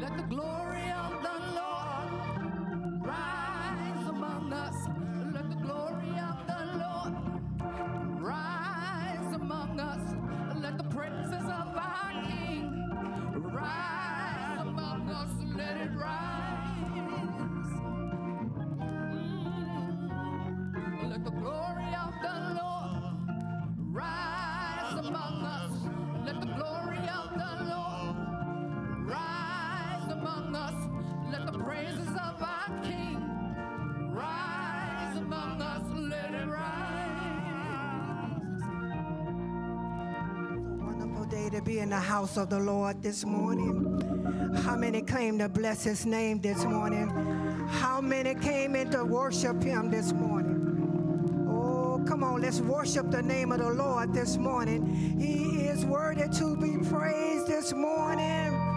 Let the glory to be in the house of the Lord this morning. How many claim to bless his name this morning? How many came in to worship him this morning? Oh, come on, let's worship the name of the Lord this morning. He is worthy to be praised this morning.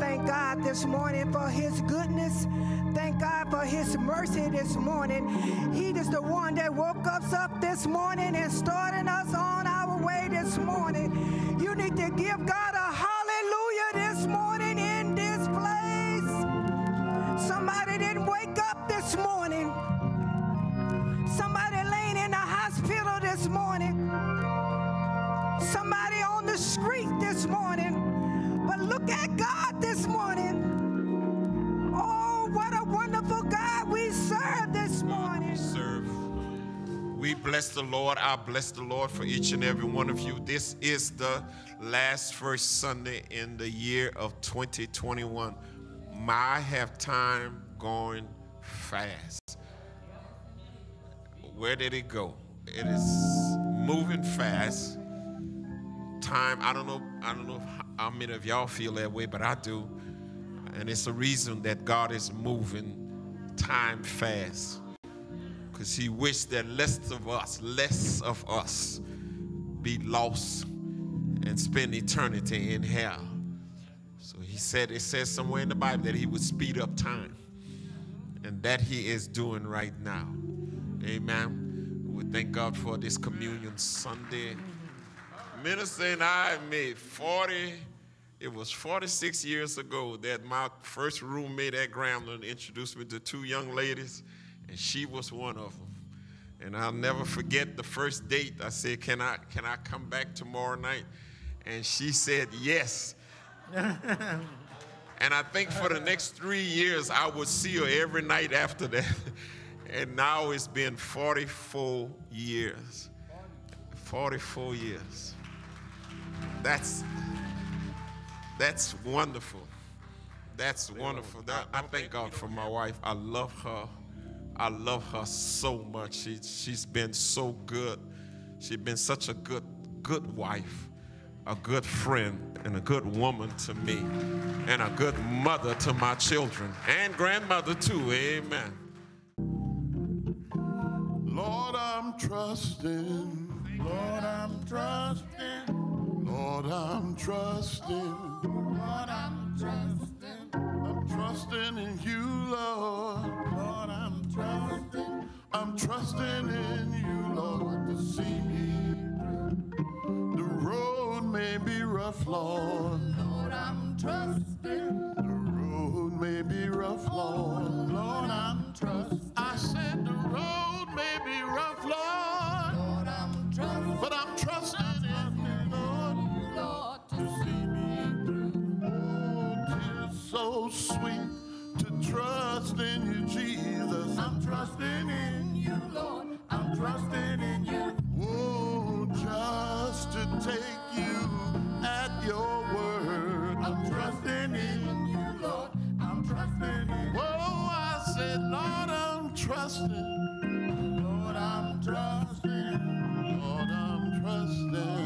Thank God this morning for his goodness. Thank God for his mercy this morning. He is the one that woke us up this morning and starting us on our way this morning. Give God a hallelujah this morning in this place. Somebody didn't wake up this morning. Somebody laying in the hospital this morning. Somebody on the street this morning. But look at God We bless the Lord. I bless the Lord for each and every one of you. This is the last first Sunday in the year of 2021. My have time going fast. Where did it go? It is moving fast. Time, I don't know, I don't know how many of y'all feel that way, but I do. And it's a reason that God is moving time fast because he wished that less of us, less of us, be lost and spend eternity in hell. So he said, it says somewhere in the Bible that he would speed up time, and that he is doing right now. Amen. We thank God for this communion Sunday. Minister and I made 40, it was 46 years ago that my first roommate at Grambling introduced me to two young ladies, and she was one of them. And I'll never forget the first date. I said, Can I, can I come back tomorrow night? And she said, Yes. and I think for the next three years, I would see her every night after that. and now it's been 44 years. 44 years. That's that's wonderful. That's wonderful. That, I thank God for my wife. I love her. I love her so much. She, she's been so good. She's been such a good, good wife, a good friend, and a good woman to me, and a good mother to my children, and grandmother too. Amen. Lord, I'm trusting. Lord, I'm trusting. Lord, I'm trusting. Lord, I'm trusting. I'm trusting in you, Lord. Trusting. I'm trusting in you, Lord, to see me through. The road may be rough, Lord. Lord, I'm trusting. The road may be rough, Lord. Lord, I'm trusting. I said the road may be rough. Lord, trusting you, Jesus. I'm trusting in you, Lord. I'm trusting in you. Oh, just to take you at your word. I'm trusting in you, Lord. I'm trusting in you. Oh, I said, Lord, I'm trusting. Lord, I'm trusting. Lord, I'm trusting.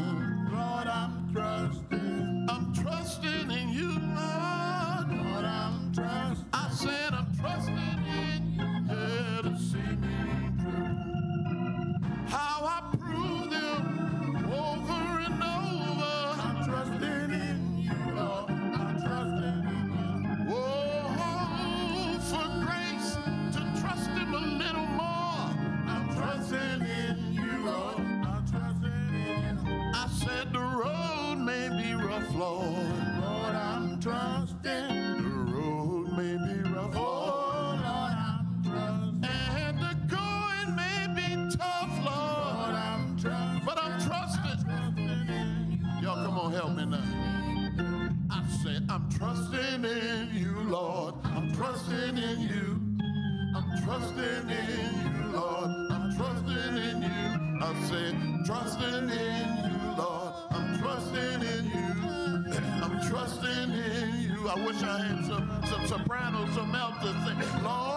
Some altos sing, Lord,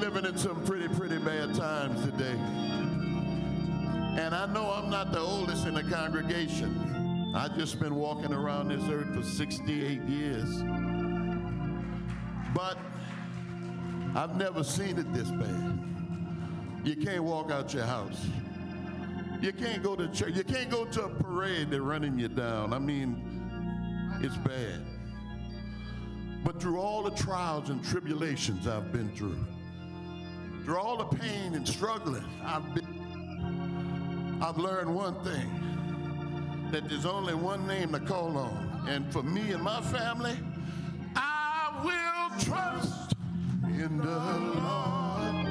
living in some pretty, pretty bad times today. And I know I'm not the oldest in the congregation. I've just been walking around this earth for 68 years. But I've never seen it this bad. You can't walk out your house. You can't go to church. You can't go to a parade. They're running you down. I mean, it's bad. But through all the trials and tribulations I've been through, through all the pain and struggling I've been, I've learned one thing that there's only one name to call on. And for me and my family, I will trust in the Lord.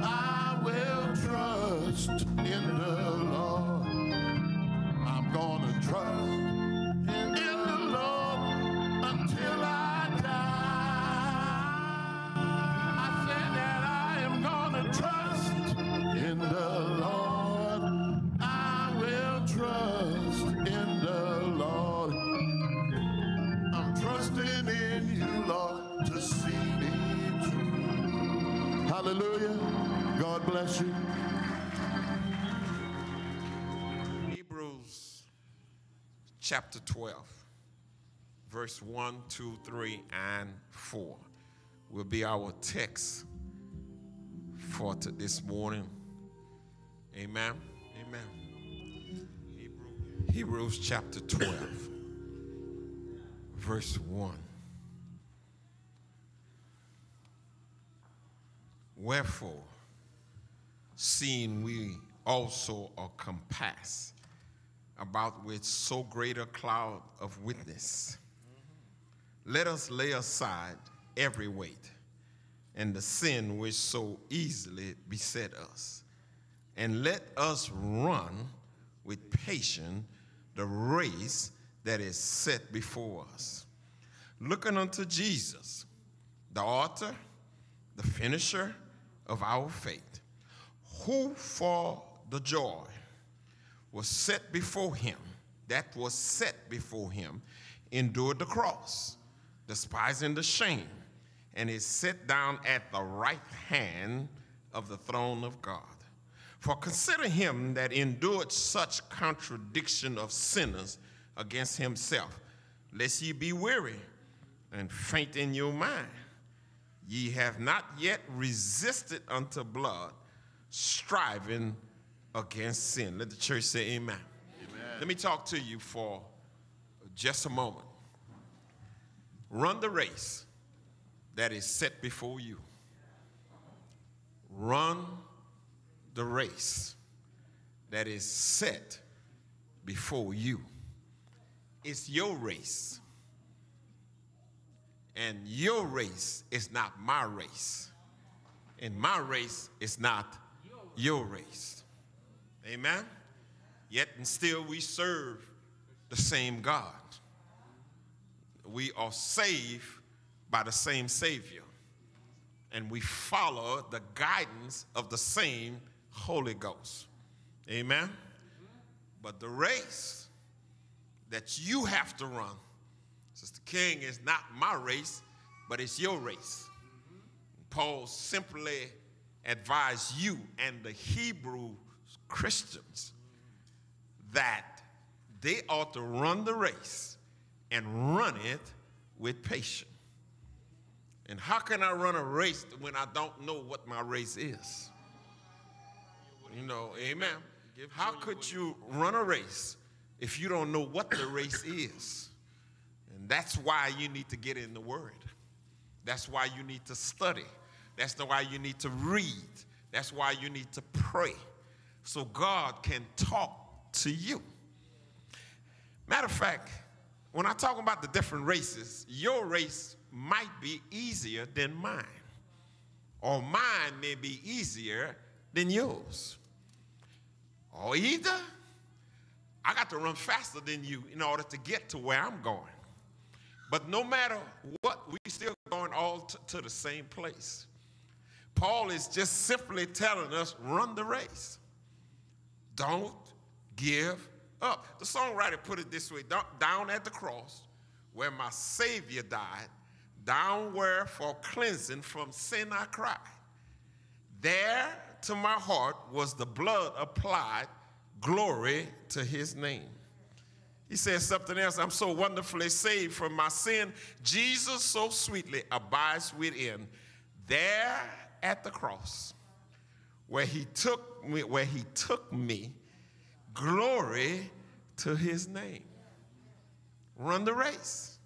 I will trust in the Lord. I'm gonna trust you. Hebrews chapter 12, verse 1, 2, 3, and 4 will be our text for this morning. Amen. Amen. Hebrew- Hebrews chapter 12, verse 1. Wherefore, seeing we also are compassed about with so great a cloud of witness, let us lay aside every weight and the sin which so easily beset us, and let us run with patience the race that is set before us, looking unto Jesus, the author, the finisher of our faith, who for the joy was set before him, that was set before him, endured the cross, despising the shame, and is set down at the right hand of the throne of God. For consider him that endured such contradiction of sinners against himself, lest ye be weary and faint in your mind. Ye have not yet resisted unto blood, striving against sin. Let the church say amen. amen. Let me talk to you for just a moment. Run the race that is set before you. Run the race that is set before you. It's your race. And your race is not my race. And my race is not your race. Amen? Yet and still we serve the same God. We are saved by the same Savior. And we follow the guidance of the same Holy Ghost. Amen? But the race that you have to run, Sister King, is not my race, but it's your race. Paul simply advised you and the Hebrew Christians that they ought to run the race and run it with patience. And how can I run a race when I don't know what my race is? You know, amen. How could you run a race if you don't know what the race is? And that's why you need to get in the Word. That's why you need to study. That's the why you need to read. That's why you need to pray. So God can talk to you. Matter of fact, when I talk about the different races, your race might be easier than mine, or mine may be easier than yours. Or either I got to run faster than you in order to get to where I'm going. But no matter what, we still going all to, to the same place. Paul is just simply telling us run the race. Don't give up. The songwriter put it this way down at the cross where my Savior died, down where for cleansing from sin I cried. There to my heart was the blood applied, glory to his name. He says something else. I'm so wonderfully saved from my sin. Jesus so sweetly abides within. There at the cross, where he took me, where he took me, glory to his name. Run the race.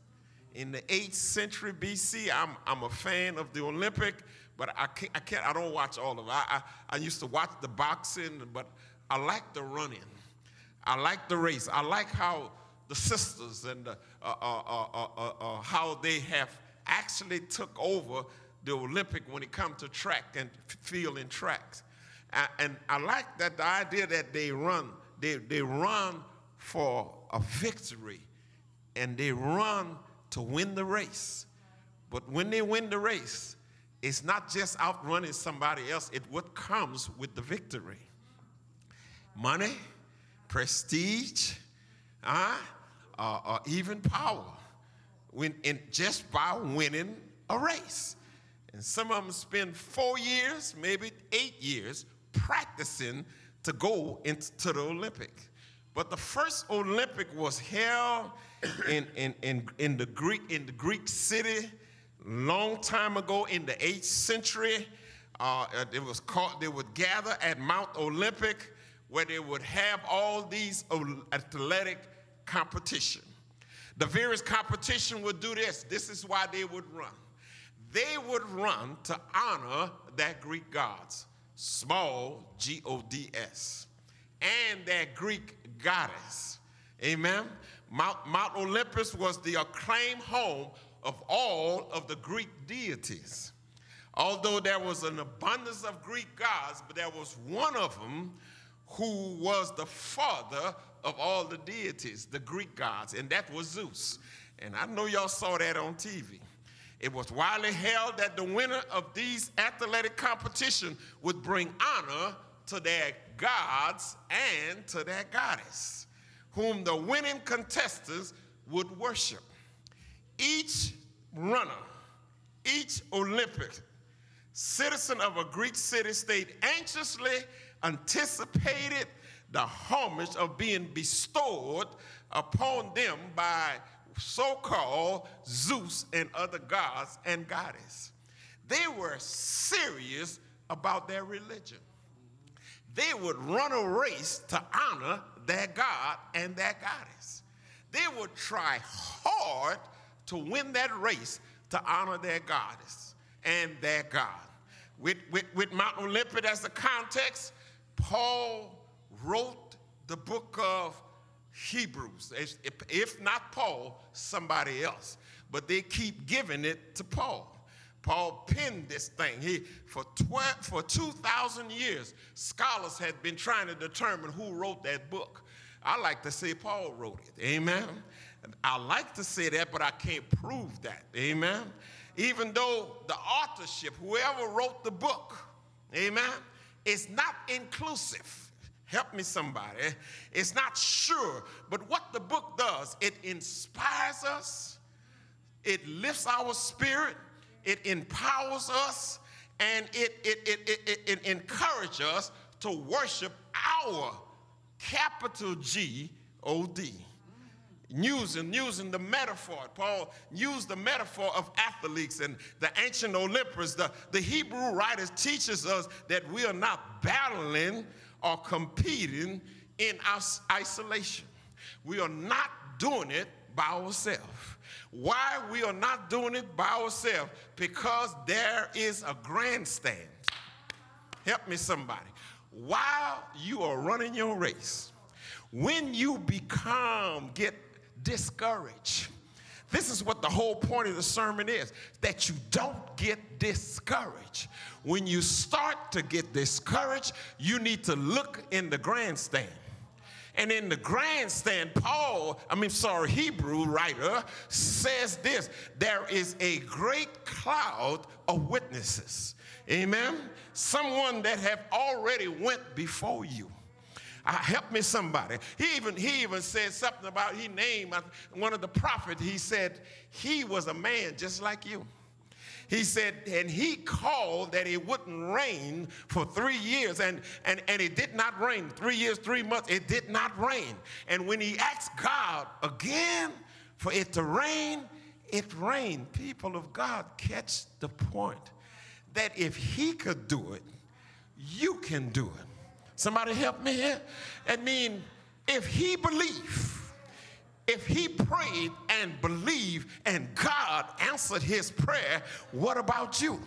In the 8th century BC, I'm, I'm a fan of the Olympic but I can't, I can't, I don't watch all of it. I, I, I used to watch the boxing, but I like the running. I like the race. I like how the sisters and the, uh uh uh, uh, uh, uh, how they have actually took over the Olympic when it comes to track and field and tracks. and I like that the idea that they run, they, they run for a victory and they run to win the race. But when they win the race, it's not just outrunning somebody else, it's what comes with the victory. Money, prestige, uh, uh, uh, even power, when, in, just by winning a race. And some of them spend four years, maybe eight years, practicing to go into the Olympic. But the first Olympic was held in, in, in, in, the, Greek, in the Greek city long time ago in the 8th century. Uh, it was called, they would gather at Mount Olympic where they would have all these athletic competition. The various competition would do this. This is why they would run. They would run to honor their Greek gods, small G O D S, and their Greek goddess. Amen. Mount, Mount Olympus was the acclaimed home of all of the Greek deities. Although there was an abundance of Greek gods, but there was one of them who was the father of all the deities, the Greek gods, and that was Zeus. And I know y'all saw that on TV. It was widely held that the winner of these athletic competition would bring honor to their gods and to their goddess, whom the winning contestants would worship. Each runner, each Olympic citizen of a Greek city state anxiously anticipated the homage of being bestowed upon them by so called Zeus and other gods and goddesses. They were serious about their religion. They would run a race to honor their God and their goddess. They would try hard to win that race to honor their goddess and their God. With, with, with Mount Olympus as the context, Paul wrote the book of Hebrews. If, not Paul, somebody else. But they keep giving it to Paul. Paul penned this thing. He, for, 12, for 2,000 years, scholars had been trying to determine who wrote that book. I like to say Paul wrote it. Amen. I like to say that, but I can't prove that. Amen. Even though the authorship, whoever wrote the book, amen, is not inclusive. Help me, somebody. It's not sure, but what the book does, it inspires us, it lifts our spirit, it empowers us, and it, it, it, it, it, encourages us to worship our capital G O D. Using, using the metaphor. Paul used the metaphor of athletes and the ancient Olympus. The, the Hebrew writers teaches us that we are not battling or competing in isolation. We are not doing it by ourselves. Why we are not doing it by ourselves? Because there is a grandstand. Help me, somebody. While you are running your race, when you become, get discouraged, this is what the whole point of the sermon is that you don't get discouraged. When you start to get discouraged, you need to look in the grandstand. And in the grandstand, Paul, I mean, sorry, Hebrew writer says this there is a great cloud of witnesses. Amen. Someone that have already went before you. Uh, help me somebody. He even he even said something about he named one of the prophets. He said he was a man just like you. He said, and he called that it wouldn't rain for three years, and, and, and it did not rain. Three years, three months, it did not rain. And when he asked God again for it to rain, it rained. People of God, catch the point that if he could do it, you can do it. Somebody help me here? I mean, if he believed, if he prayed and believed and God answered his prayer, what about you?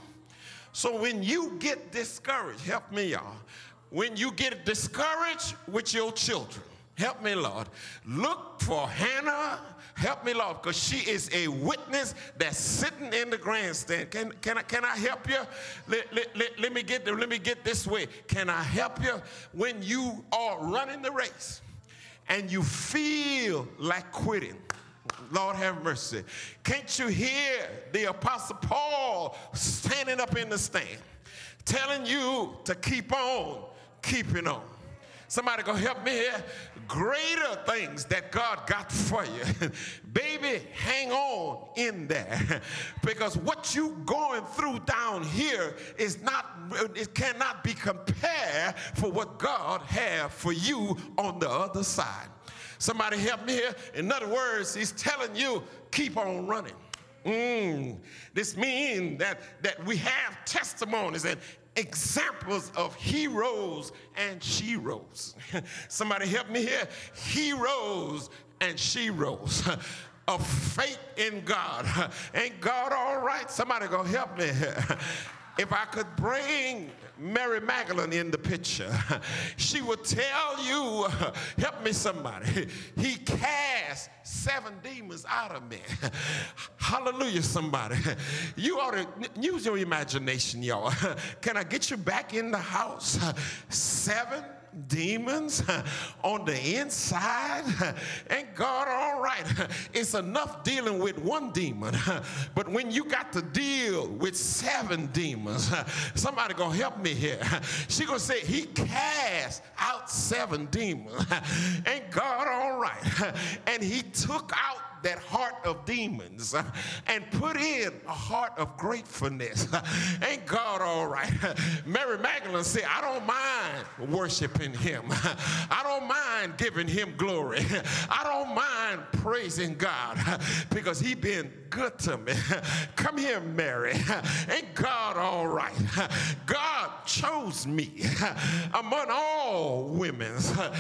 So when you get discouraged, help me, y'all. When you get discouraged with your children, help me, Lord. Look for Hannah. Help me, Lord, because she is a witness that's sitting in the grandstand. Can, can, I, can I help you? Let, let, let, let me get let me get this way. Can I help you when you are running the race? and you feel like quitting. Lord have mercy. Can't you hear the Apostle Paul standing up in the stand telling you to keep on keeping on? Somebody go help me here. Greater things that God got for you. Baby, hang on in there. because what you going through down here is not, it cannot be compared for what God have for you on the other side. Somebody help me here. In other words, he's telling you, keep on running. Mm. This means that, that we have testimonies and examples of heroes and sheroes. Somebody help me here. Heroes and sheroes of faith in God. Ain't God all right? Somebody go help me. Here. If I could bring Mary Magdalene in the picture, she would tell you, help me somebody, he cast seven demons out of me. Hallelujah, somebody. You ought to use your imagination, y'all. Can I get you back in the house? Seven demons on the inside. Ain't God all right? It's enough dealing with one demon, but when you got to deal with seven demons, somebody gonna help me here. She gonna say he cast out seven demons. Ain't God all right? And he took out that heart of demons and put in a heart of gratefulness. Ain't God all right? Mary Magdalene said, I don't mind worshiping him. I don't mind giving him glory. I don't mind praising God because he been good to me. Come here, Mary. Ain't God all right? God chose me among all women.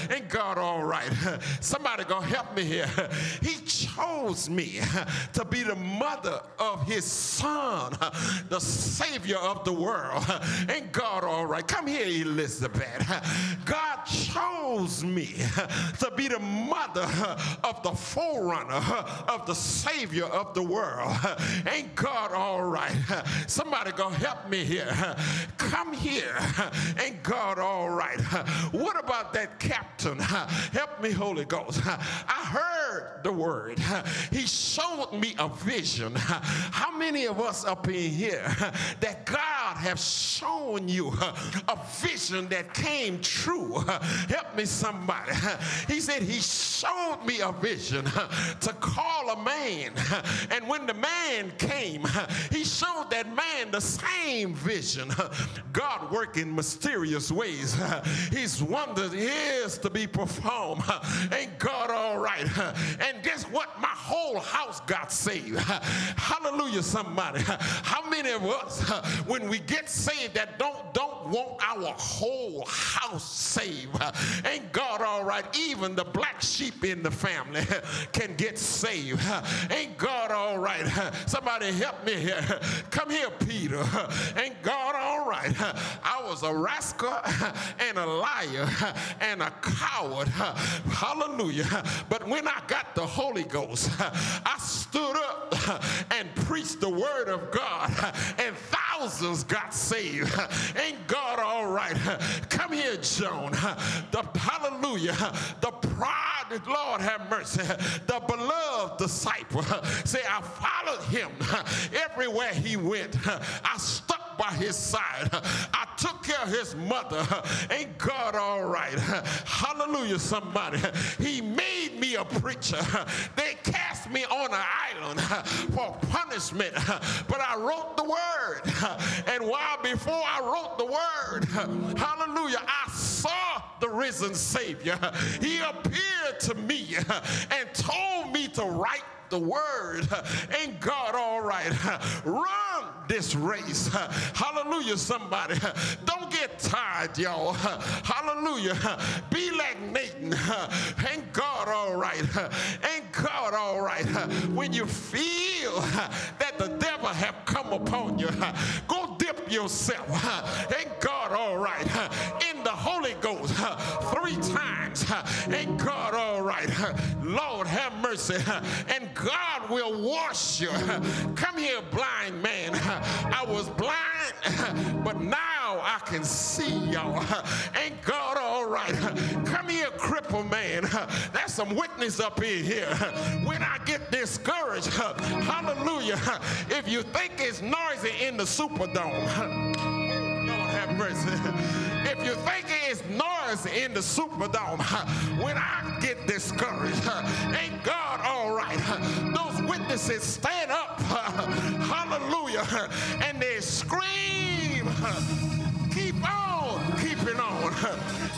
Ain't God all right? Somebody gonna help me here. He chose me to be the mother of his son, the savior of the world. Ain't God all right? Come here, Elizabeth. God chose me to be the mother of the forerunner of the savior of the world. Ain't God all right? Somebody gonna help me here. Come here. Ain't God all right? What about that captain? Help me, Holy Ghost. I heard the word. He showed me a vision. How many of us up in here that God have shown you a vision that came true? Help me, somebody. He said he showed me a vision to call a man. And when the man came, he showed that man the same vision. God working mysterious ways. His wonders is to be performed. Ain't God all right? And guess what? My whole house got saved. Hallelujah, somebody. How many of us, when we get saved, that don't don't want our whole house saved? Ain't God all right? Even the black sheep in the family can get saved. Ain't God all right? Somebody help me here. Come here, Peter. Ain't God all right? I was a rascal and a liar and a coward. Hallelujah. But when I got the Holy Ghost, I stood up and preached the word of God, and thousands got saved. Ain't God all right? Come here, John. The hallelujah. The pride, Lord have mercy. The beloved disciple. Say, I followed him everywhere he went. I stuck by his side. I took care of his mother. Ain't God all right? Hallelujah, somebody. He made me a preacher. They cast me on an island for punishment, but I wrote the word. And while before I wrote the word, hallelujah, I saw the risen Savior. He appeared to me and told me to write the word. Ain't God all right? Run this race. Hallelujah, somebody. Don't get tired, y'all. Hallelujah. Be like Nathan. Ain't God all right? Ain't God all right? When you feel that the devil have come upon you, go dip yourself. Ain't God all right? In the Holy Ghost three times. Ain't God all right? Lord have mercy. And God will wash you. Come here, blind man. I was blind, but now I can see y'all. Ain't God all right? Come here, cripple man. There's some witness up in here. When I get discouraged, hallelujah. If you think it's noisy in the Superdome, If you think it's noisy in the Superdome, when I get discouraged, ain't God all right? Those witnesses stand up, hallelujah, and they scream, keep on keeping on,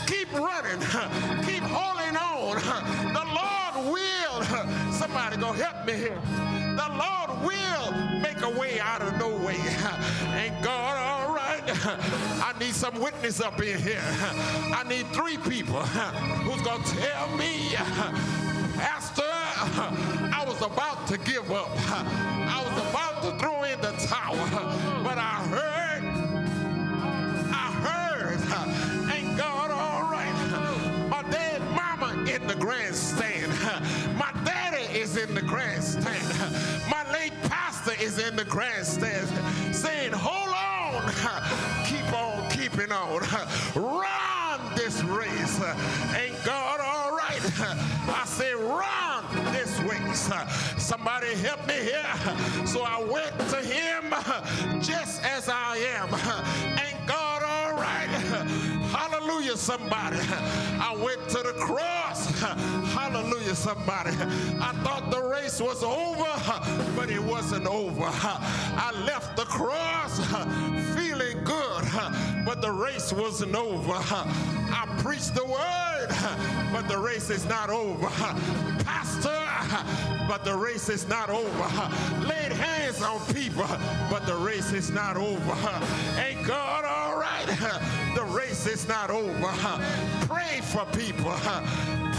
keep running, keep holding on. The Lord will, somebody go help me here. The Lord will make a way out of no way. Ain't God all right? I need some witness up in here. I need three people who's going to tell me, Pastor, I was about to give up. I was about to throw in the towel, but I heard, I heard, ain't God all right? My dad, mama in the grandstand. The grandstand. My late pastor is in the grandstand saying, hold on, keep on keeping on. Run this race. Ain't God all right? I say, run this race. Somebody help me here. So I went to him just as I am. Hallelujah, somebody. I went to the cross. Hallelujah, somebody. I thought the race was over, but it wasn't over. I left the cross feeling good, but the race wasn't over. I preached the word, but the race is not over. Pastor, but the race is not over. Laid hands on people, but the race is not over. Ain't God all right? The race is not over. Pray for people.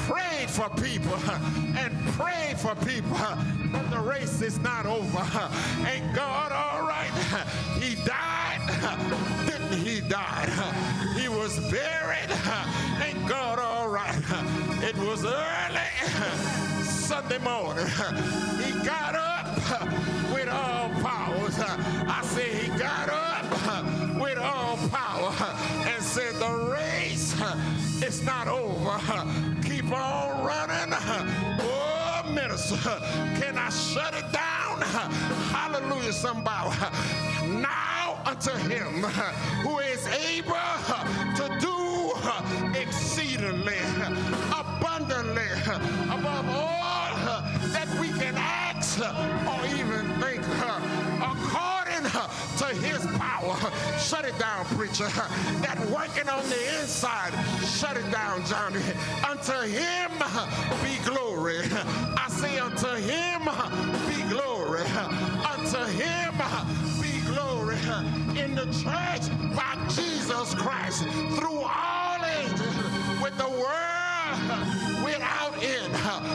Pray for people and pray for people, but the race is not over. Ain't God all right? He died. Didn't he was buried. Ain't God all right? It was early Sunday morning. He got up with all powers. I say he got up with all power and said the race is not over. Keep on running. Oh, minister, can I shut it down? Hallelujah, somebody. Now unto him who is able to do exceedingly abundantly above all that we can ask or even think according to his power. Shut it down, preacher. That working on the inside, shut it down, Johnny. Unto him be glory. I say unto him be glory. Unto him be glory in the church by Jesus Christ through all ages with the world without end.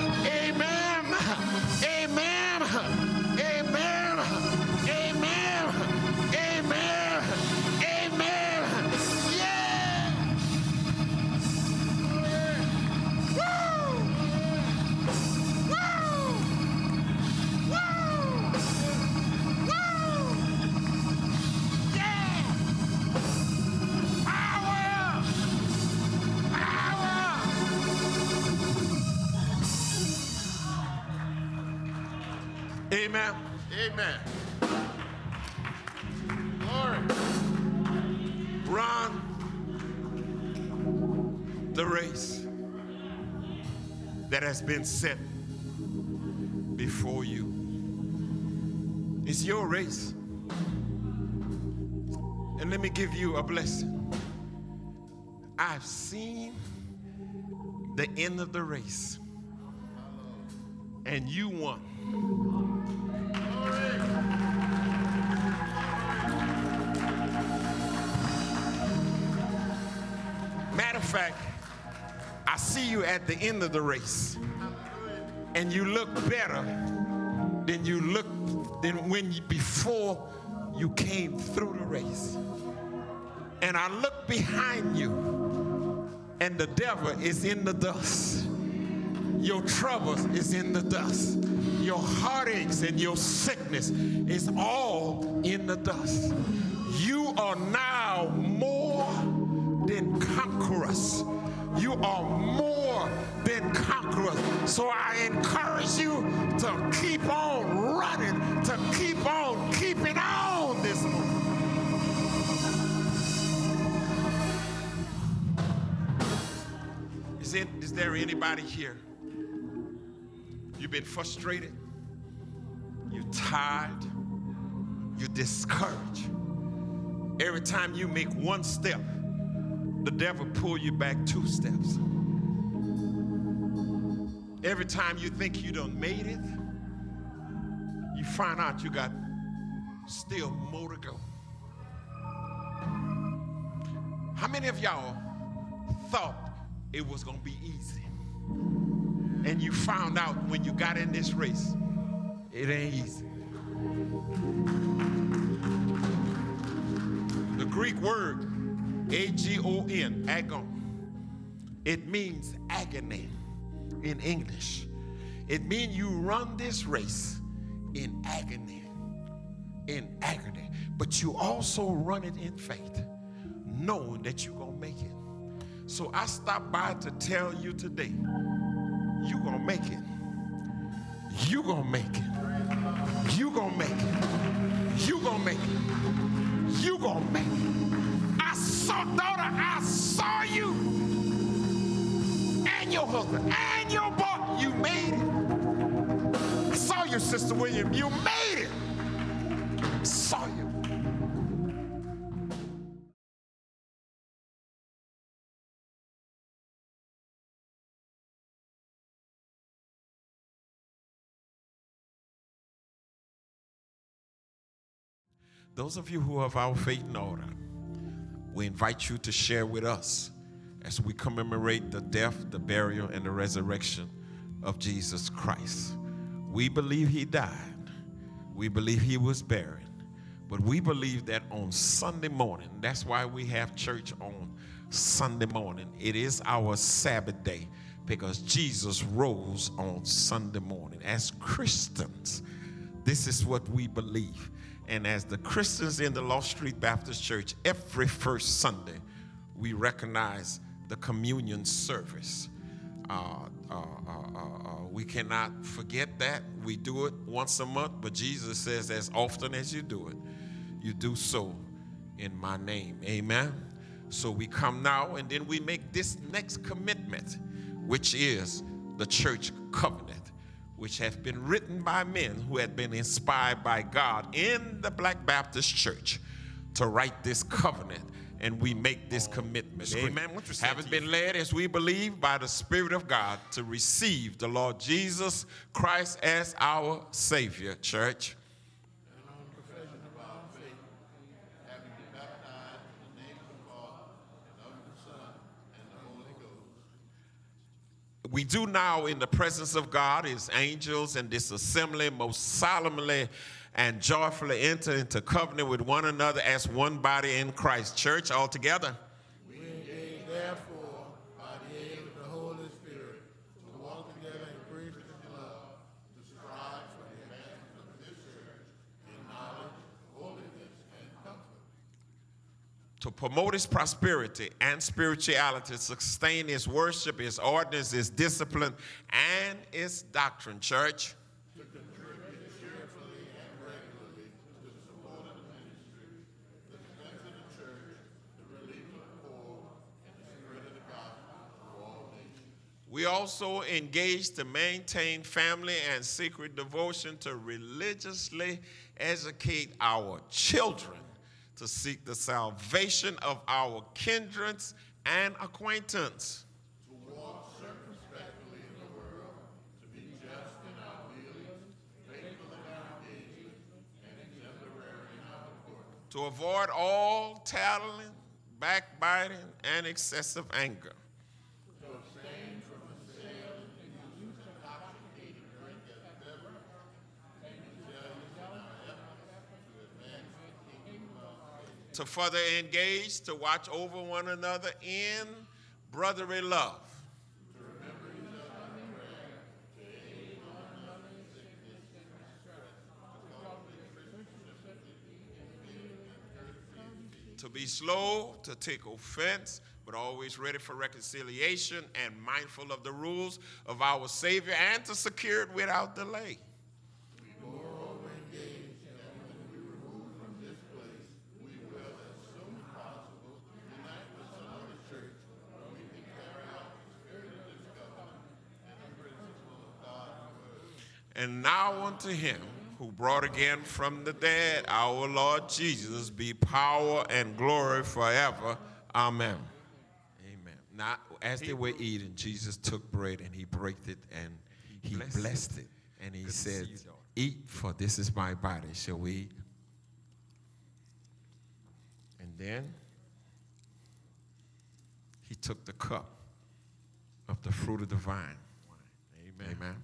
Has been set before you. It's your race. And let me give you a blessing. I've seen the end of the race, and you won. Matter of fact, see you at the end of the race, and you look better than you looked than when you, before you came through the race. And I look behind you, and the devil is in the dust. Your troubles is in the dust. Your heartaches and your sickness is all in the dust. You are now more than conquerors. You are more than conquerors. So I encourage you to keep on running, to keep on keeping on this morning. Is, it, is there anybody here? You've been frustrated, you're tired, you're discouraged. Every time you make one step, the devil pull you back two steps. Every time you think you done made it, you find out you got still more to go. How many of y'all thought it was gonna be easy? And you found out when you got in this race, it ain't easy. The Greek word A-G-O-N, agon, it means agony in English. It means you run this race in agony, in agony, but you also run it in faith, knowing that you're gonna make it. So I stopped by to tell you today, you're gonna make it. You're gonna make it. You're gonna make it. You're gonna make it. You're gonna make it. I saw, daughter, I saw you and your husband and your boy. You made it. I saw you, Sister William. You made it. I saw you. Those of you who have our faith in order, we invite you to share with us as we commemorate the death, the burial, and the resurrection of Jesus Christ. We believe he died, we believe he was buried, but we believe that on Sunday morning, that's why we have church on Sunday morning. It is our Sabbath day because Jesus rose on Sunday morning. As Christians, this is what we believe. And as the Christians in the Law Street Baptist Church, every first Sunday, we recognize the communion service. Uh, uh, uh, uh, uh, we cannot forget that. We do it once a month, but Jesus says, as often as you do it, you do so in my name. Amen. So we come now and then we make this next commitment, which is the church covenant which have been written by men who had been inspired by God in the Black Baptist Church to write this covenant. And we make this commitment. Amen. Having been led, as we believe, by the Spirit of God to receive the Lord Jesus Christ as our Savior, church. We do now in the presence of God is angels and this assembly most solemnly and joyfully enter into covenant with one another as one body in Christ. Church all together. We engage therefore by the aid of the Holy Spirit to walk together in grace and love, to strive for the advancement of this church in knowledge, holiness, and comfort. To promote its prosperity and spirituality, sustain its worship, its ordinance, its discipline, and its doctrine, church. To contribute cheerfully and regularly to the support of the ministry, the strength of the church, the relief of the poor, and the spirit of the God for all nations. We also engage to maintain family and secret devotion to religiously educate our children to seek the salvation of our kindreds and acquaintance. To walk circumspectfully in the world, to be just in our dealings, faithful in our engagement, and exemplary in our important to avoid all tattling, backbiting, and excessive anger. To further engage, to watch over one another in brotherly love. To be slow to take offense, but always ready for reconciliation and mindful of the rules of our Savior and to secure it without delay. And now unto him who brought again from the dead our Lord Jesus be power and glory forever. Amen. Amen. Now, as they were eating, Jesus took bread and he broke it and he blessed, it. And he said, Eat, for this is my body. Shall we eat? And then he took the cup of the fruit of the vine. Amen. Amen.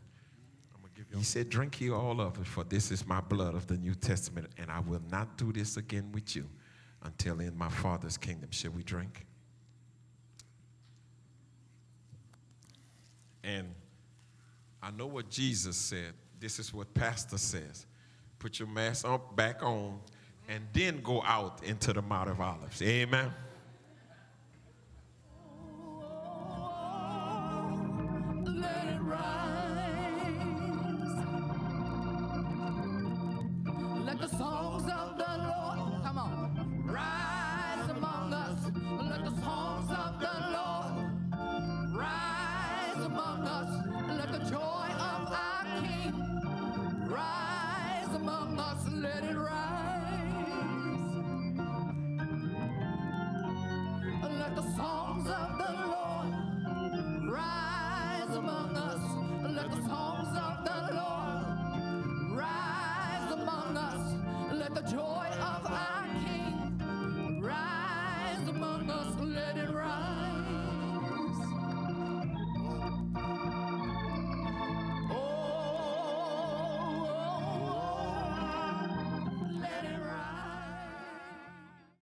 He said, Drink ye all of it, for this is my blood of the New Testament, and I will not do this again with you until in my Father's kingdom. Shall we drink? And I know what Jesus said. This is what Pastor says. Put your mask on, back on, and then go out into the Mount of Olives. Amen.